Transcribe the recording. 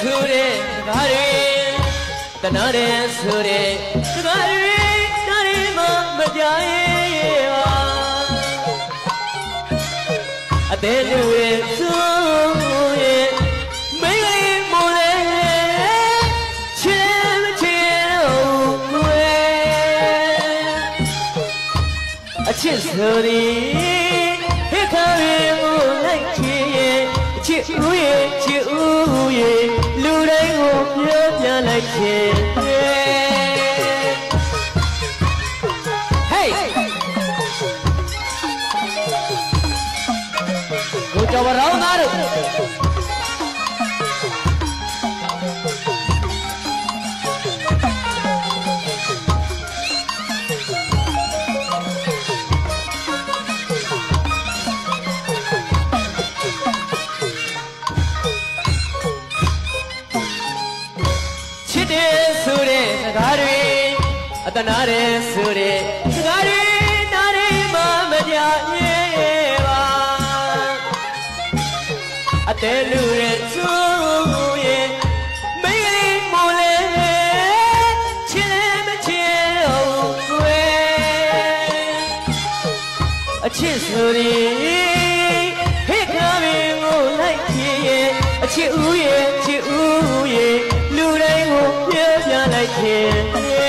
တယ်ဆိုတဲ့ကားတွေတနာတယ်ဆိုတဲ့ကားတွေကားတွေမှမကြရဲ့ပါအသေးလူရဲ့ဆိုရဲ့မိန်းကလေးမို့လဲချစ်မချစ်တော့ဘူးအချစ်ဆိုသည်ဟိခါရီမို့လိုက်ချစ်ရဲ့အချစ်ဦးရဲ့ချစ်ဦးရဲ့လူတိုင်း ကိုပြောပြလိုက်ချင်ရဲ့ Hey ကိုကျော်ဗရောင်းသားတို့ တယ်ဆိုတဲ့စကားတွေအတနာတယ်ဆိုတဲ့စကားတွေနားတွေမှမကြရဲ့ပါအတဲလူရဲ့သူ့ရဲ့မိန်းကလေးမို့လဲချစ်လည်းမချစ်တော့ဘူးကွယ်အချစ်ဆိုရင်ဟိတ်ကားမင်းကိုလိုက်ချင်ရဲ့အချစ်ဦးရဲ့ yeah.